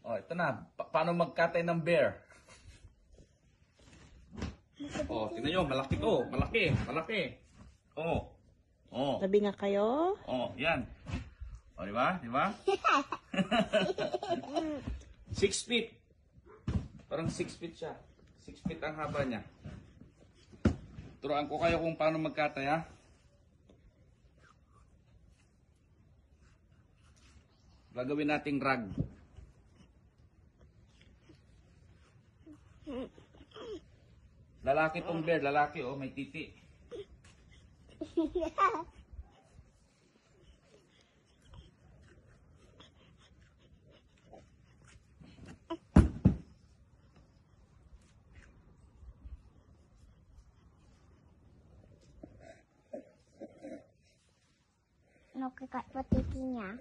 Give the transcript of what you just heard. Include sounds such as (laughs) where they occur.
Oh, ito na. Pa- paano magkatay ng bear? Oh, tingnan nyo. Malaki to. Malaki. Malaki. Oh. Oh. Tabi nga kayo. Oh, yan. Oh, di ba? Di ba? (laughs) six feet. Parang six feet siya. Six feet ang haba niya. Turuan ko kayo kung paano magkatay, ha? Gagawin nating rag. Lalaki tong bear, lalaki oh, may titi. Nakikat pa titi niya.